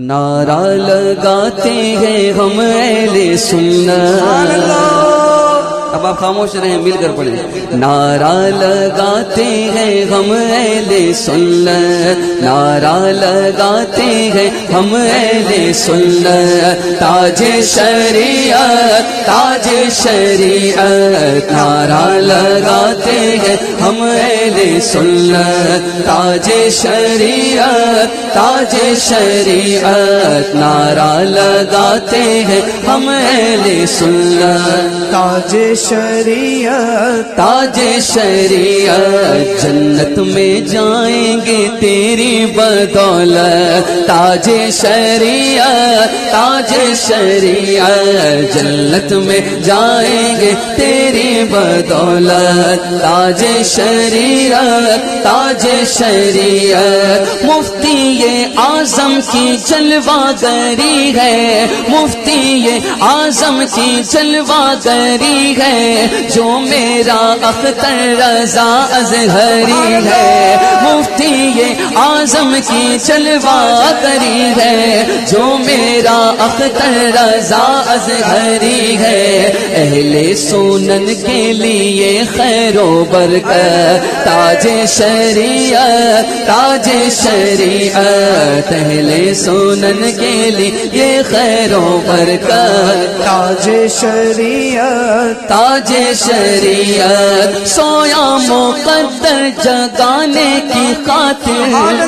नारा लगाते हैं हम एले सुन्ना अब आप खामोश रहे, मिलकर पढ़े। नारा लगाते हैं हम एले सुन नारा लगाते हैं हम एले सुन ताज शरीयत ताज शरीयत। नारा लगाते हैं हम एले सुन ताज शरीयत ताज शरीयत नारा लगाते हैं हम एले सुन ताज शरीयत। ताज शरीयत जन्नत में जाएँगे तेरी बदौलत। ताज शरीयत ताज शरीयत जन्नत में जाएँगे तेरी बदौलत। ताज शरीयत ताज शरीयत मुफ्ती ये आज़म की जलवागरी है। मुफ्ती ये आज़म की जलवागरी है। जो मेरा अख्तर रजा अजहरी है। मुफ्ती ये आज़म की चलवा करी है। जो मेरा अख्तर रजा अजहरी है। अहले सोनन के लिए खैरो बरकत, ताज शरिया ताज शरिया अहले सोनन के लिए खैरो बरकत, ताज शरीयत ताज शरीयत। सोया मुकद्दर जगाने की खातिर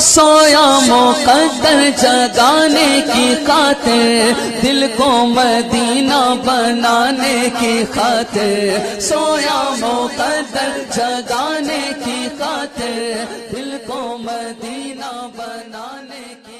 सोया मुकद्दर जगाने की खातिर, दिल को मदीना बनाने की खातिर। सोया मुकद्दर जगाने की खातिर, दिल को मदीना बनाने की